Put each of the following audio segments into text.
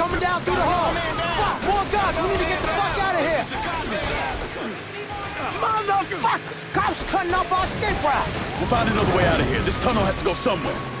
coming down through the hall. Fuck, more guards. We need to get the fuck out of here. Motherfuckers! Cops cutting off our escape route. We'll find another way out of here. This tunnel has to go somewhere.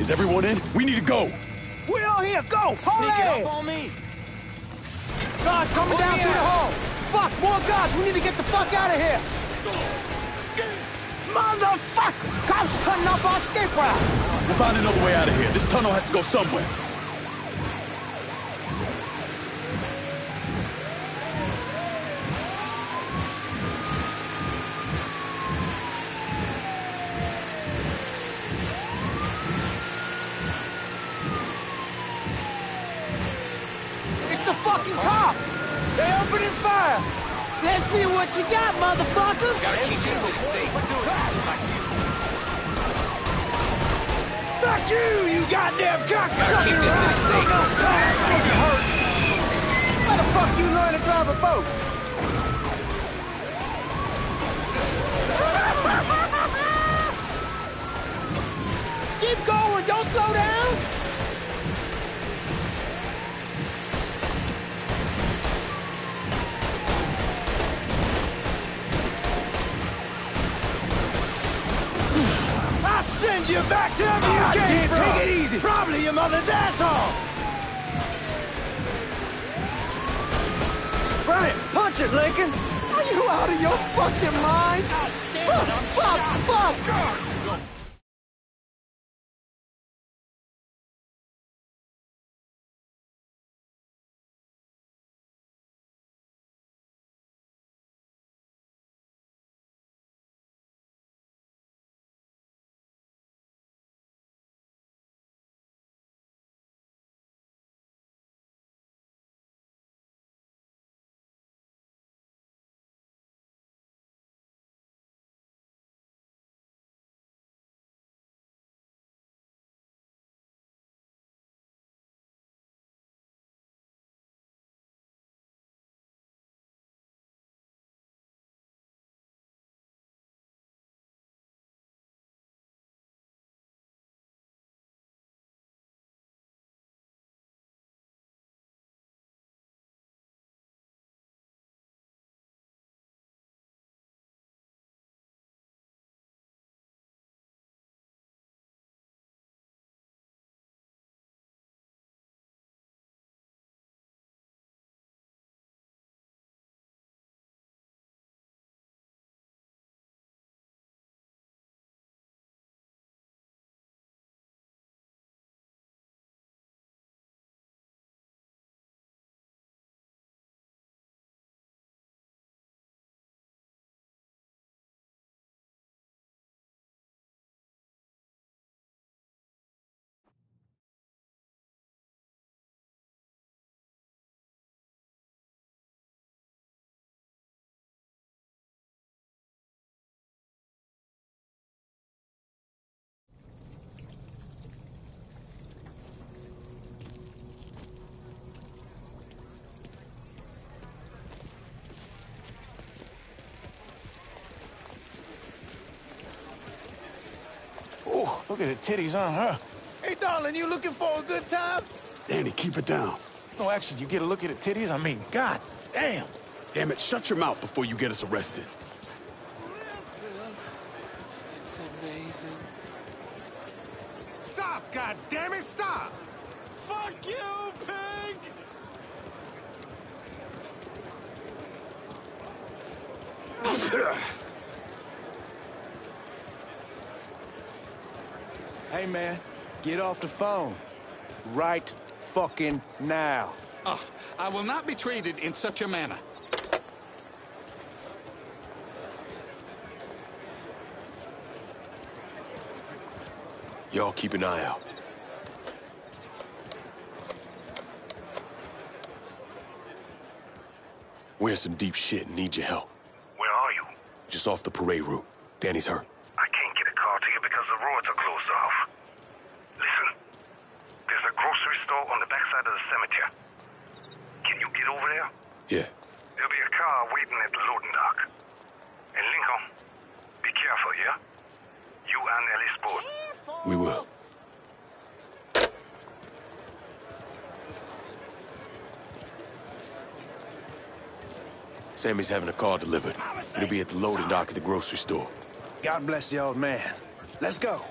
Is everyone in? We need to go. We're all here. Go. Sneak it Hurry. up on me. Guards coming Pull down me through the out. hall. Fuck, more guards. We need to get the fuck out of here. Motherfuckers! Cops cutting off our escape route. We'll find another way out of here. This tunnel has to go somewhere. It's the fucking cops. They opening fire. Let's see what you got, motherfuckers. Gotta keep this city safe. Fuck you, you goddamn cocksucker! Keep this safe. Why the fuck you learn to drive a boat? Send you back to you damn, from! take it easy. Probably your mother's asshole! Right, punch it, Lincoln! Are you out of your fucking mind? I'm fuck, fuck. Look at the titties on her. Hey, darling, you looking for a good time? Danny, keep it down. No, actually, you get a look at the titties? I mean, god damn. Damn it, shut your mouth before you get us arrested. It's amazing. Stop, god damn it, stop! Fuck you, pig! Hey, man, get off the phone. Right fucking now. Oh, I will not be treated in such a manner. Y'all keep an eye out. We're in some deep shit and need your help. Where are you? Just off the parade route. Danny's hurt. I can't get a car to you because the roads are closed off. Listen, there's a grocery store on the backside of the cemetery. Can you get over there? Yeah. There'll be a car waiting at the loading dock. And Lincoln, be careful, yeah? You and Ellie Sport. We will. Sammy's having a car delivered. It'll be at the loading dock at the grocery store. God bless the old man. Let's go.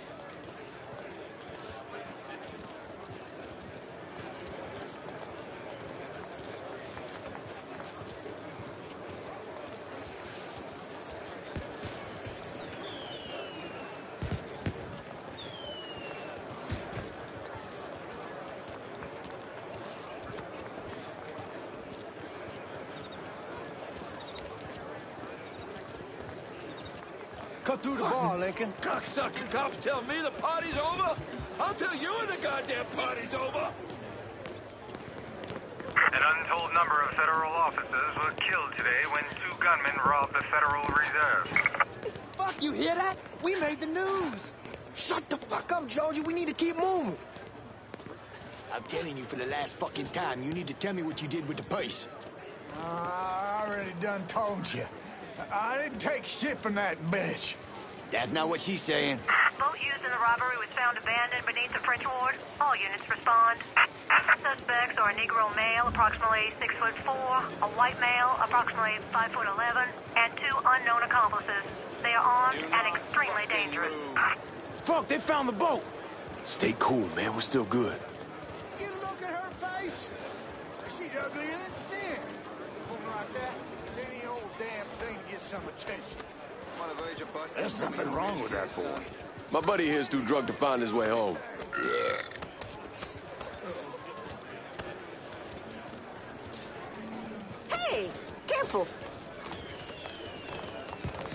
Cut through the bar, Lincoln. Cocksucking cops tell me the party's over? I'll tell you when the goddamn party's over! An untold number of federal officers were killed today when two gunmen robbed the Federal Reserve. Fuck, you hear that? We made the news. Shut the fuck up, Giorgi. We need to keep moving. I'm telling you for the last fucking time, you need to tell me what you did with the purse. I already done told you. I didn't take shit from that bitch. That's not what she's saying. Boat used in the robbery was found abandoned beneath the French Ward. All units respond. Suspects are a Negro male, approximately six foot four, a white male, approximately five foot eleven, and two unknown accomplices. They are armed and extremely dangerous. Fuck, they found the boat. Stay cool, man. We're still good. You look at her face. She's uglier than sin. Woman like that, it's any old damn thing to get some attention. There's something wrong with that boy. My buddy here's too drunk to find his way home. Hey, careful.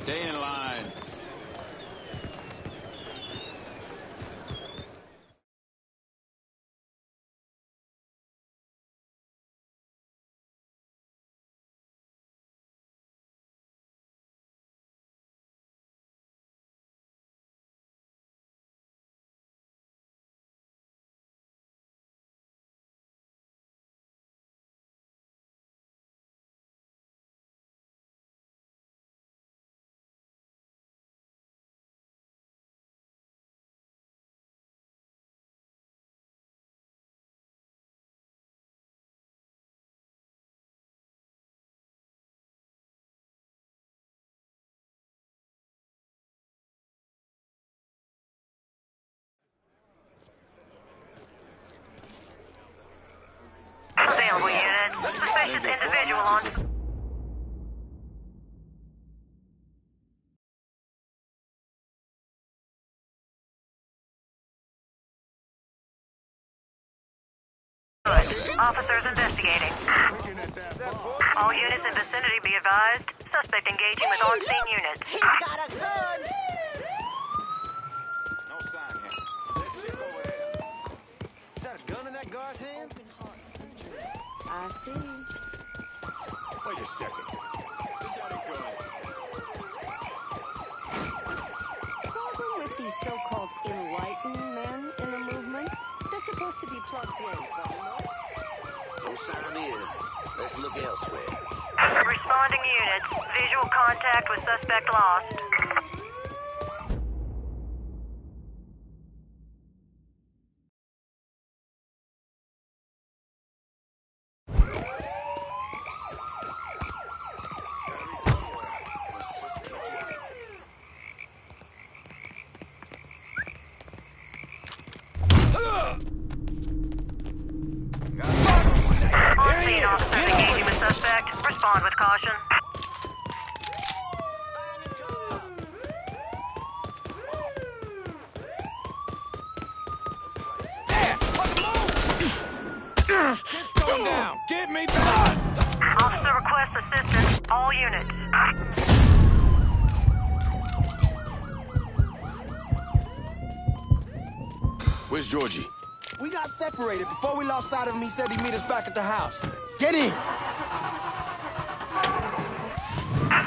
Stay in line. Individual on Officers investigating. All units in vicinity be advised. Suspect engaging with on-scene units. He's got a gun. No sign here. Let's check over there. Is that a gun in that guy's hand? I see. Wait a second. Is that a gun? Problem with these so-called enlightened men in the movement? They're supposed to be plugged in, for the most. No sign here. Let's look elsewhere. Responding units. Visual contact with suspect lost. Where's Giorgi? We got separated. Before we lost sight of him, he said he'd meet us back at the house. Get in!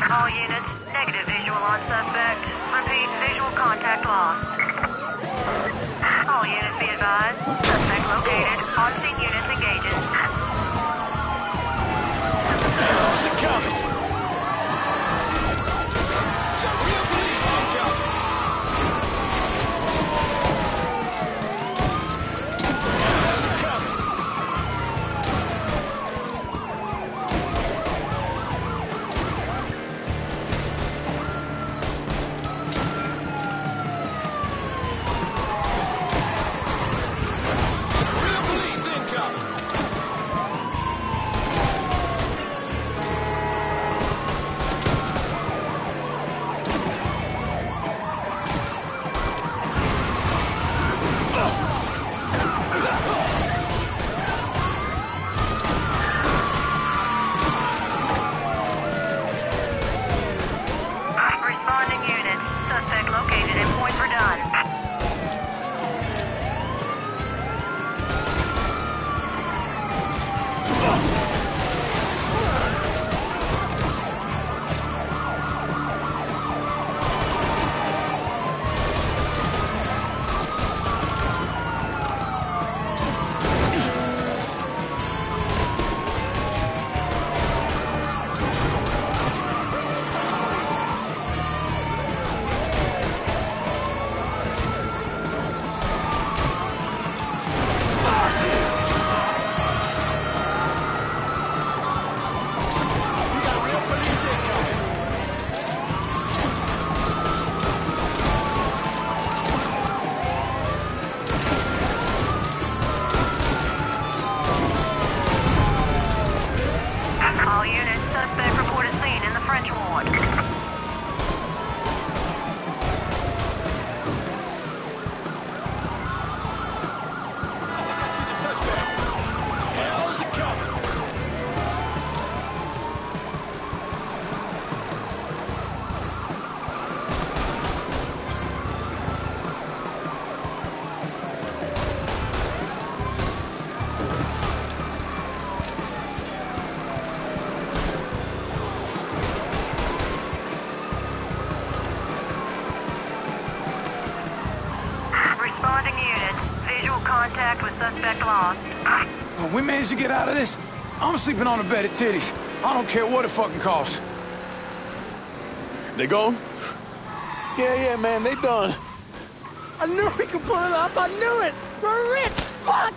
All units. Negative visual on suspect. Repeat, visual contact lost. All units be advised. Suspect located. On scene units engaging. How's it coming? as you get out of this, I'm sleeping on a bed of titties. I don't care what it fucking costs. They gone? Yeah, yeah, man, they done. I knew we could pull it off. I knew it. We're rich. Fuck.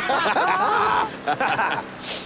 Ha ha ha!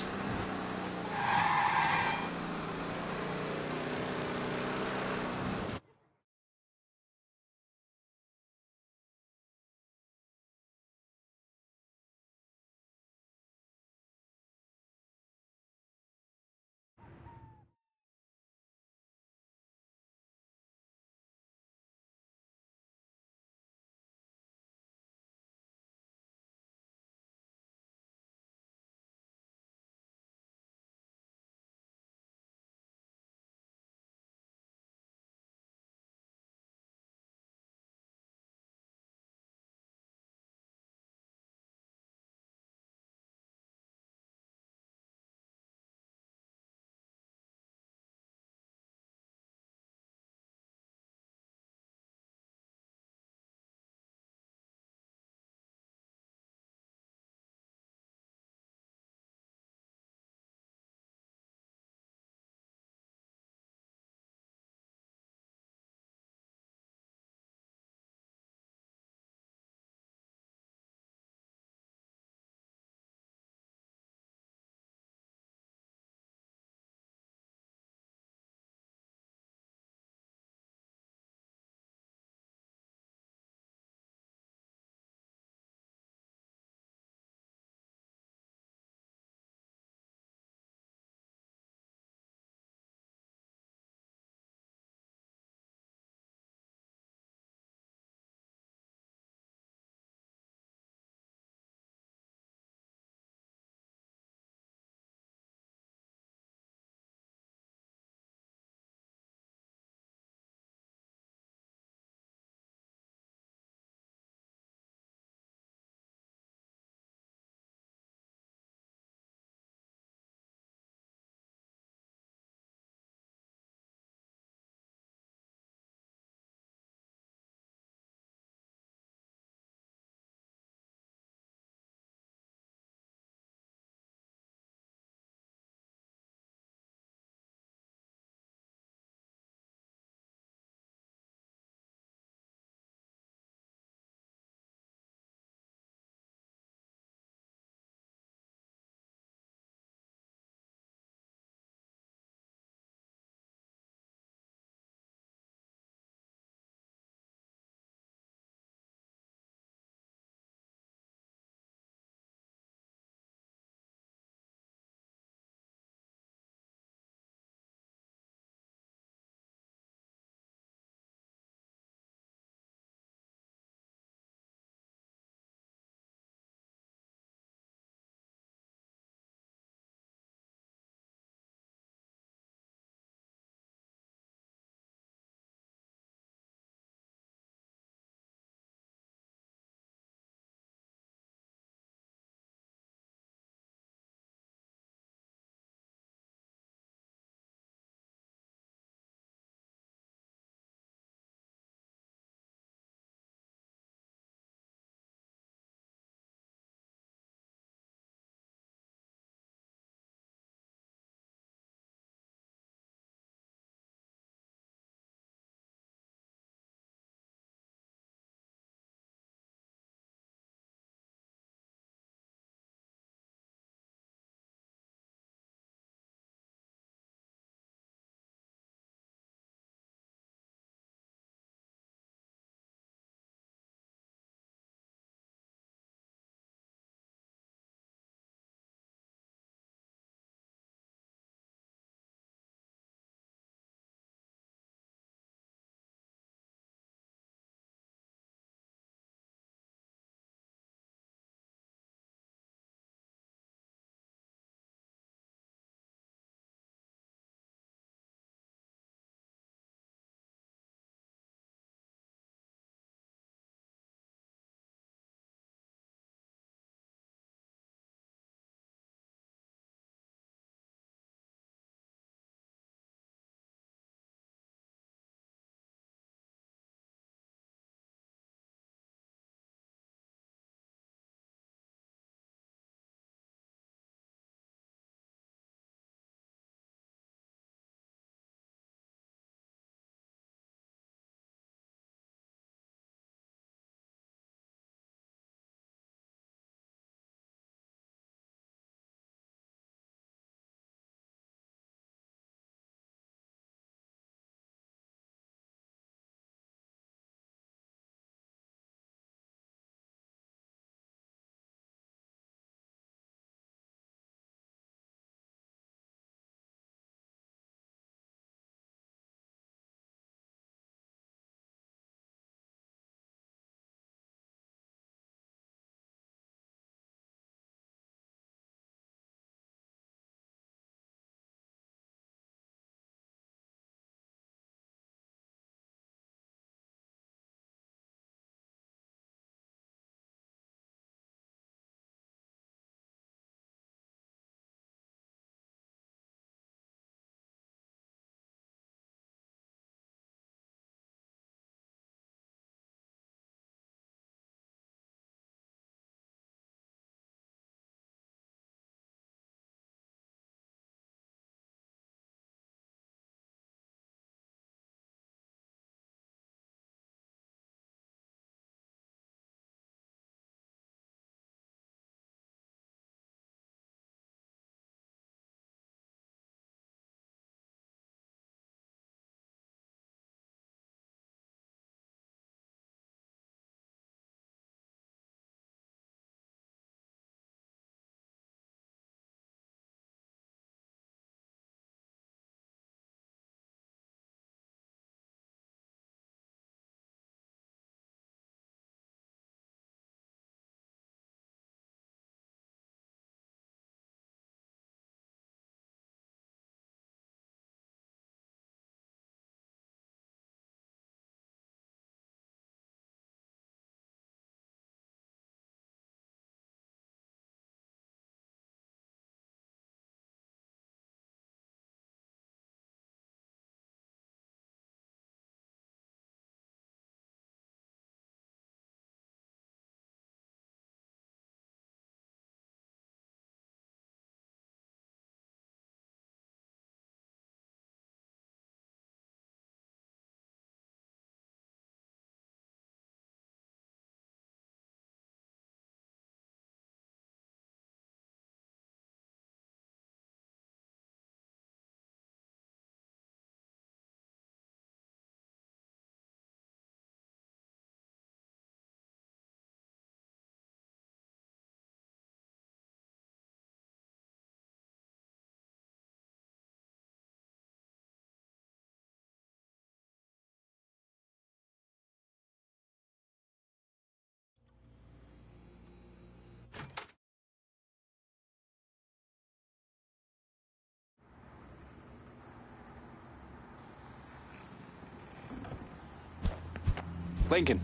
Lincoln,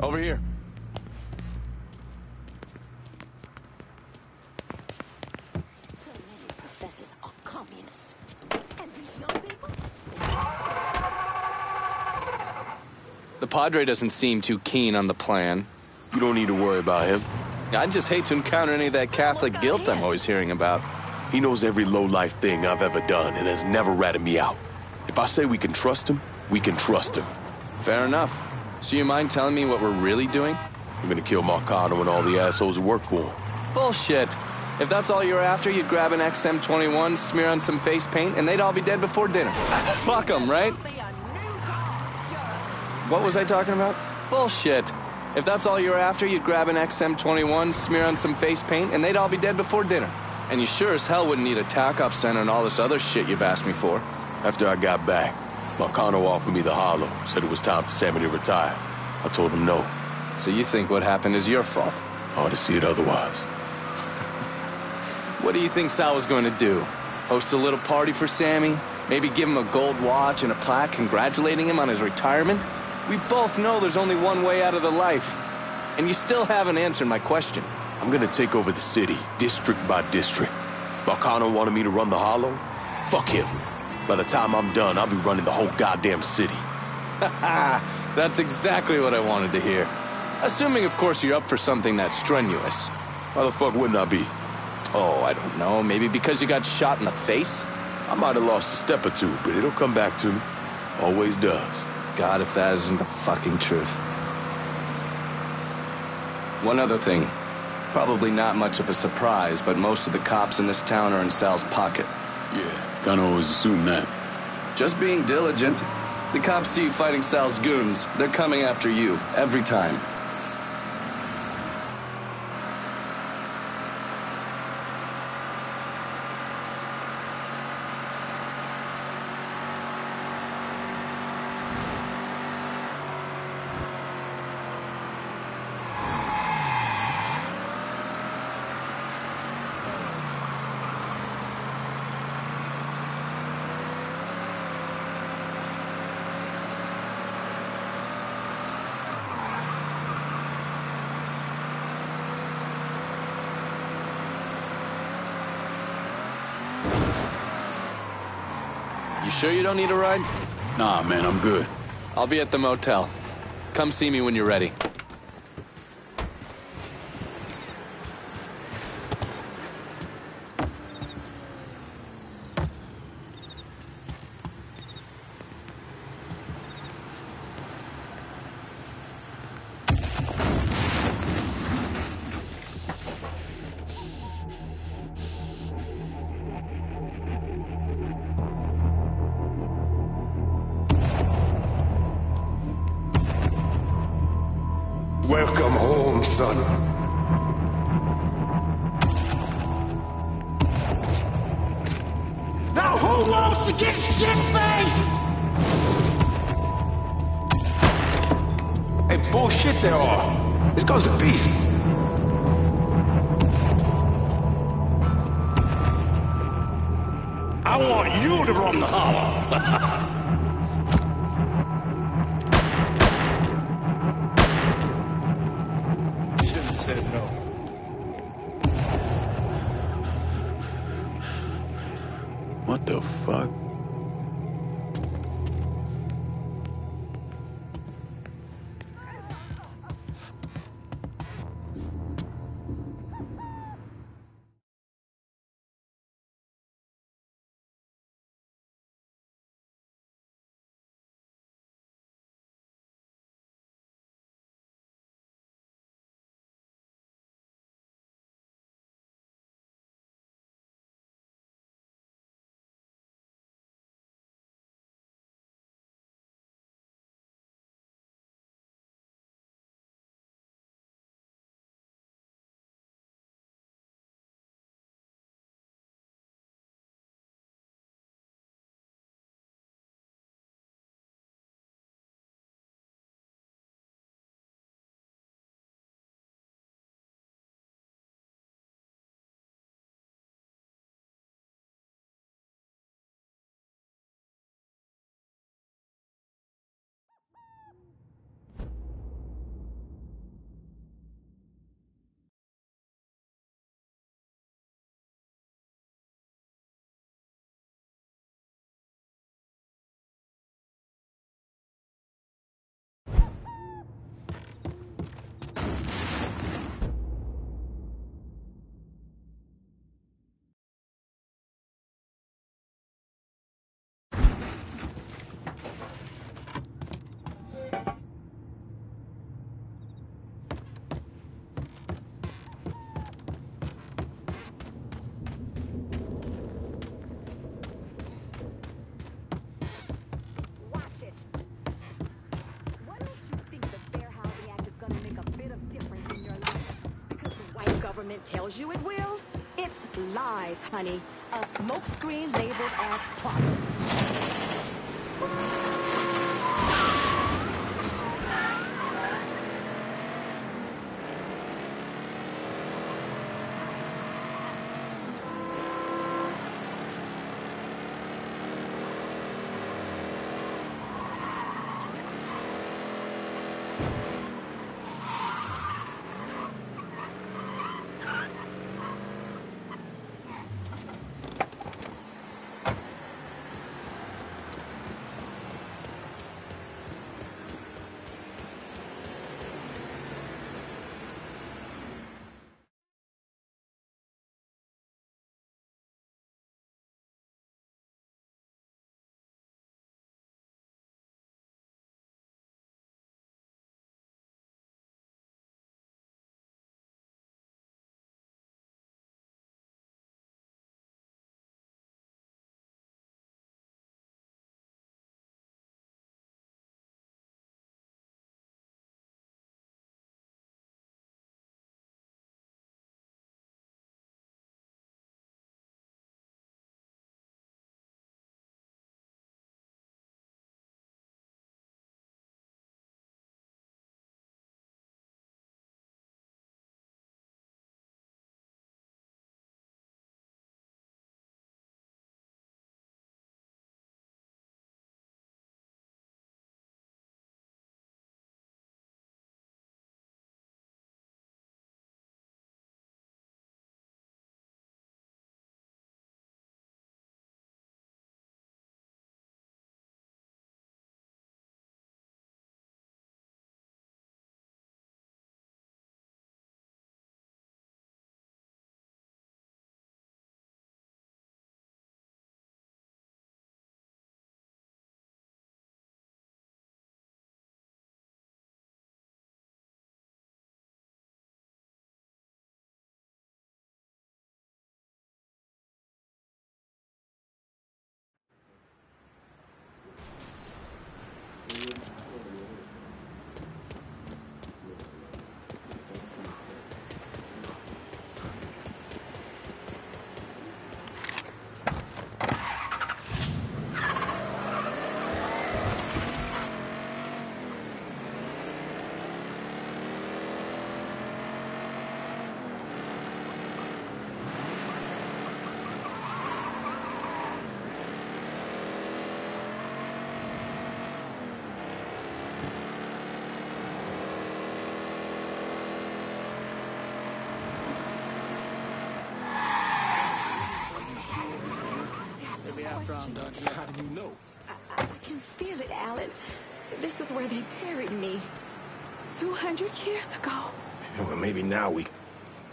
over here. So many professors are communists. And these young people? The Padre doesn't seem too keen on the plan. You don't need to worry about him. I'd just hate to encounter any of that Catholic guilt I'm always hearing about. He knows every low-life thing I've ever done and has never ratted me out. If I say we can trust him, we can trust him. Fair enough. So you mind telling me what we're really doing? I'm gonna kill Marcano and all the assholes who work for him. Bullshit. If that's all you're after, you'd grab an XM21, smear on some face paint, and they'd all be dead before dinner. Fuck them, right? What was I talking about? Bullshit. If that's all you're after, you'd grab an XM21, smear on some face paint, and they'd all be dead before dinner. And you sure as hell wouldn't need a TACOP center and all this other shit you've asked me for. After I got back, Marcano offered me the hollow, said it was time for Sammy to retire. I told him no. So you think what happened is your fault? Hard to see it otherwise. What do you think Sal was going to do? Host a little party for Sammy? Maybe give him a gold watch and a plaque congratulating him on his retirement? We both know there's only one way out of the life. And you still haven't answered my question. I'm gonna take over the city, district by district. Marcano wanted me to run the hollow? Fuck him. By the time I'm done, I'll be running the whole goddamn city. That's exactly what I wanted to hear. Assuming, of course, you're up for something that's strenuous. Why the fuck wouldn't I be? Oh, I don't know. Maybe because you got shot in the face? I might have lost a step or two, but it'll come back to me. Always does. God, if that isn't the fucking truth. One other thing. Probably not much of a surprise, but most of the cops in this town are in Sal's pocket. Yeah, kinda always assume that. Just being diligent. The cops see you fighting Sal's goons. They're coming after you, every time. Sure you don't need a ride? Nah, man, I'm good. I'll be at the motel. Come see me when you're ready. Son. Now who wants to get shit-faced? Hey, bullshit there are. This guy's a beast. I want you to run the hollow. tells you it will? It's lies, honey. A smokescreen labeled as progress. How do you know? I, I can feel it, Alan. This is where they buried me. 200 years ago. Well, maybe now we...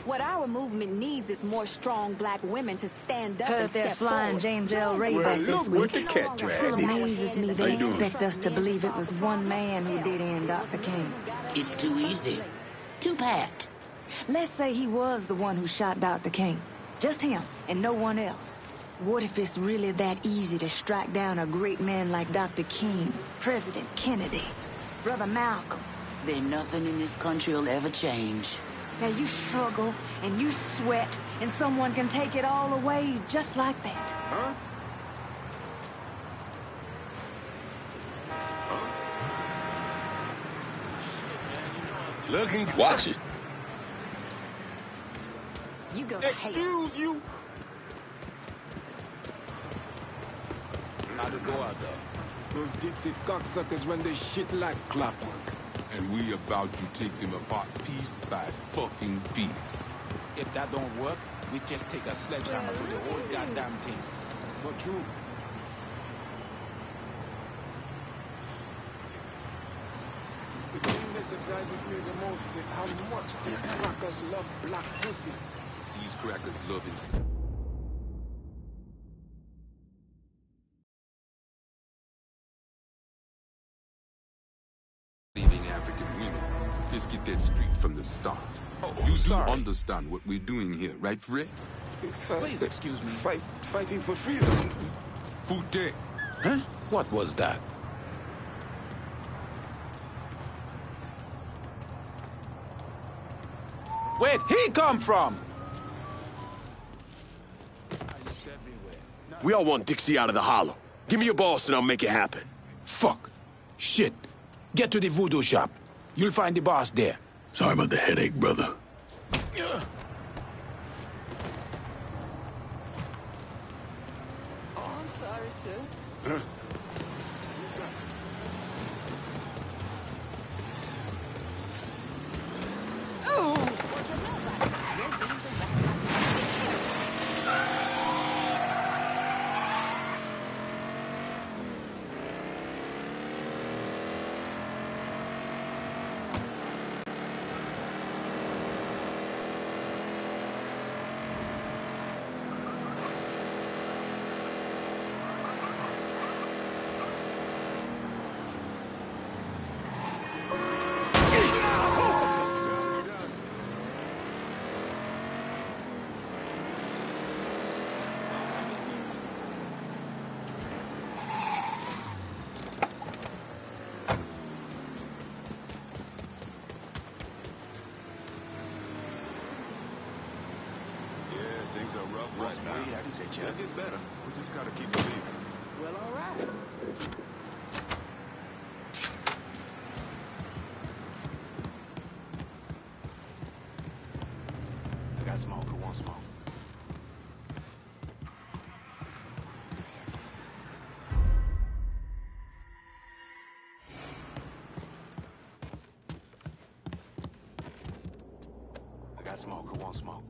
What our movement needs is more strong black women to stand up Heard and they're step flying forward. James Earl Ray Well, back look this week. the cat dragged. Still amazes me they you doing? expect us to believe it was one man who did end Dr. King. It's too easy. Too bad. Let's say he was the one who shot Dr. King. Just him and no one else. What if it's really that easy to strike down a great man like Dr. King, President Kennedy, Brother Malcolm? Then nothing in this country will ever change. Now you struggle and you sweat and someone can take it all away just like that. Huh? Looking... Watch it. You go to hate. Excuse you. To go out though? Those Dixie cocksuckers run this shit like clockwork. And we about to take them apart piece by fucking piece. If that don't work, we just take a sledgehammer to the whole goddamn thing. For true. The thing that surprises me the most is how much these crackers love black pussy. These crackers love ins- understand what we're doing here, right, Frey? Please excuse me. Fight, fighting for freedom. Fute. Huh? What was that? Where'd he come from? We all want Dixie out of the hollow. Give me your boss and I'll make it happen. Fuck. Shit. Get to the voodoo shop. You'll find the boss there. Sorry about the headache, brother. Oh, I'm sorry, Sue. right now. I can take you. They'll get better. We just gotta keep believing. Well, all right. I got smoke. Who wants smoke? I got smoke. Who wants smoke?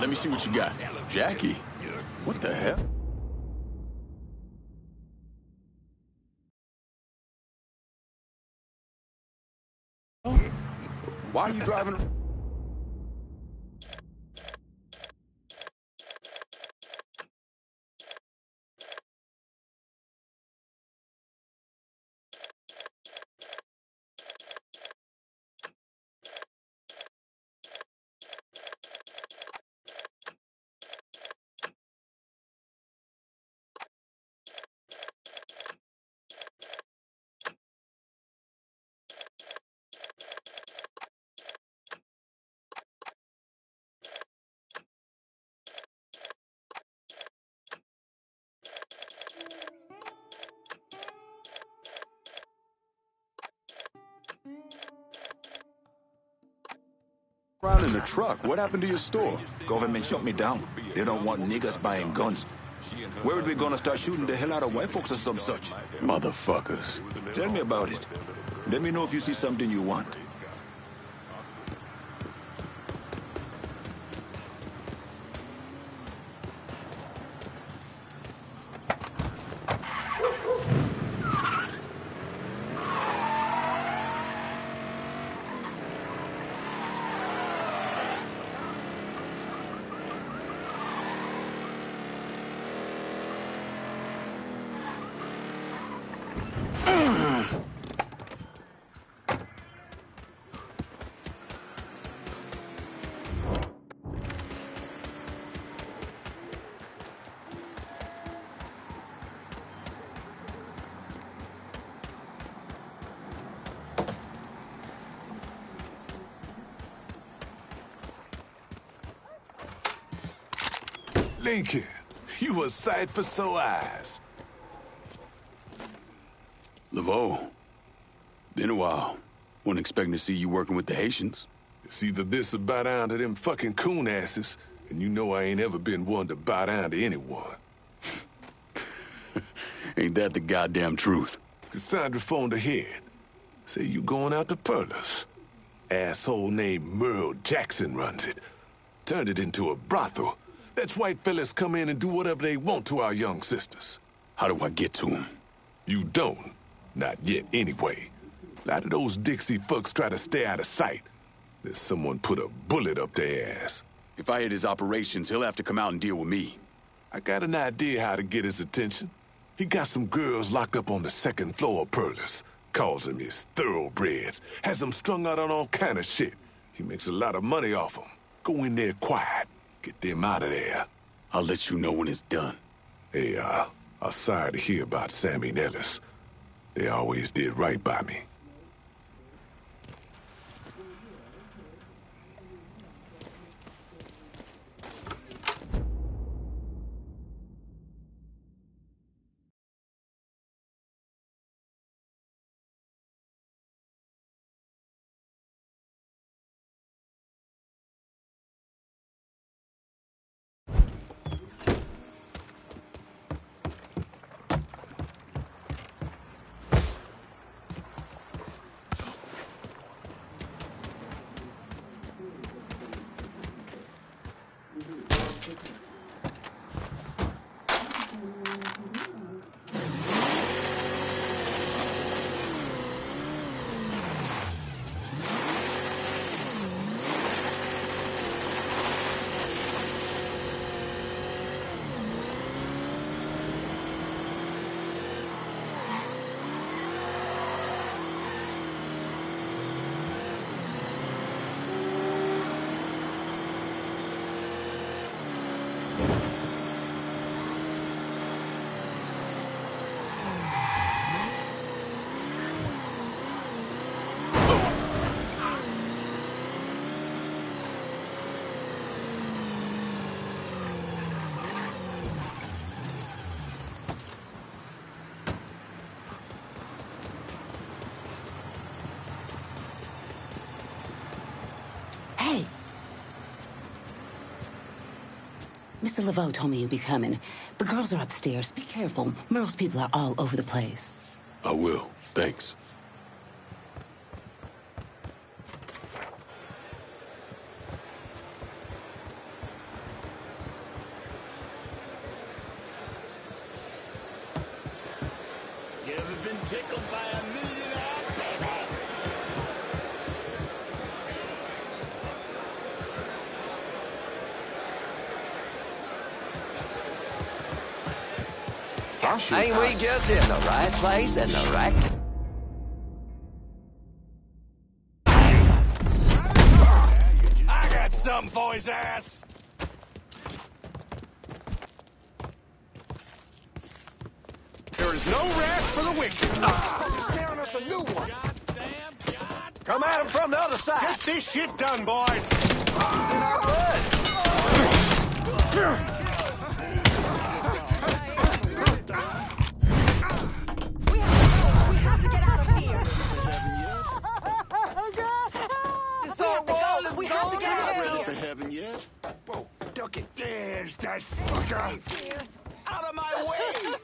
Let me see what you got. Jackie? What the hell? Why are you driving? Around in the truck. What happened to your store? Government shut me down. They don't want niggas buying guns. Where are we gonna start shooting the hell out of white folks or some such? Motherfuckers. Tell me about it. Let me know if you see something you want. Lincoln, you a sight for sore eyes. Laveau. Been a while. Wasn't expecting to see you working with the Haitians. It's either this or bow down to them fucking coon asses, and you know I ain't ever been one to bow down to anyone. Ain't that the goddamn truth? Cassandra phoned ahead. Say you going out to Perlas. Asshole named Merle Jackson runs it. Turned it into a brothel. That's white fellas come in and do whatever they want to our young sisters. How do I get to them? You don't. Not yet, anyway. A lot of those Dixie fucks try to stay out of sight. There's someone put a bullet up their ass. If I hit his operations, he'll have to come out and deal with me. I got an idea how to get his attention. He got some girls locked up on the second floor of Perlis. Calls them his thoroughbreds. Has them strung out on all kind of shit. He makes a lot of money off them. Go in there quiet. Get them out of there. I'll let you know when it's done. Hey, uh, I'm sorry to hear about Sammy and Ellis. They always did right by me. Mr. Laveau told me you'd be coming. The girls are upstairs. Be careful. Merle's people are all over the place. I will. Thanks. just in the right place at the right time. I got some boys' ass. There is no rest for the wicked. Ah. Sparing us a new one. Come at him from the other side. Get this shit done, boys. Ah. It's. He's dead, fucker! Out of my way!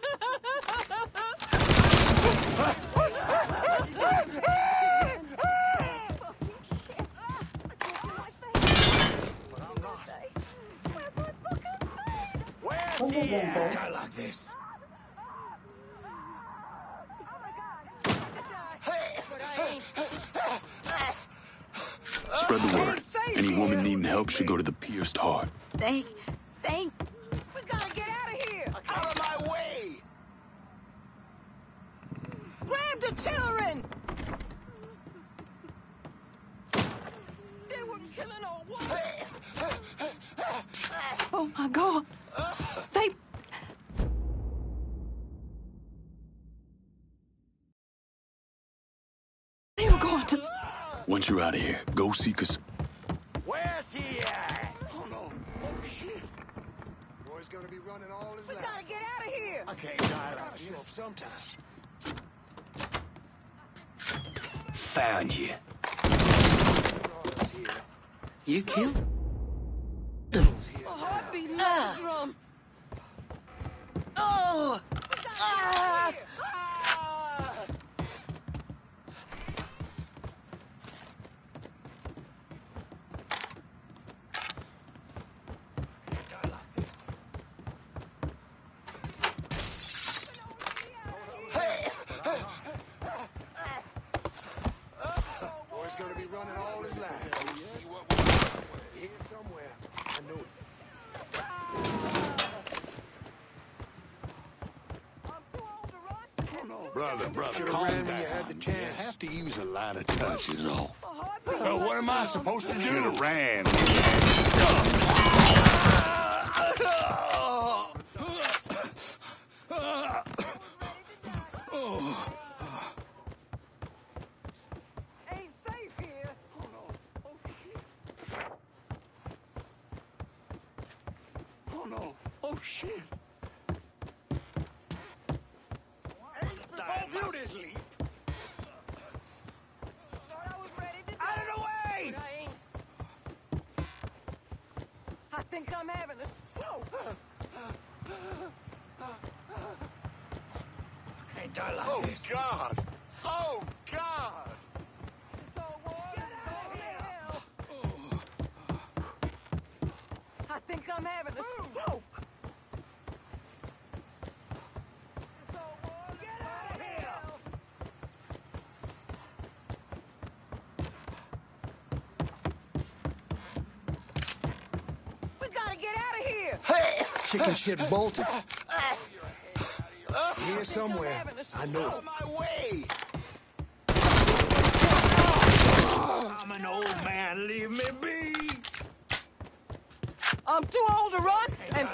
out of touch is all. What am I supposed to do? Should have ran. fucking shit bolted. Here somewhere. I know it. I'm an old man. Leave me be. I'm too old to run and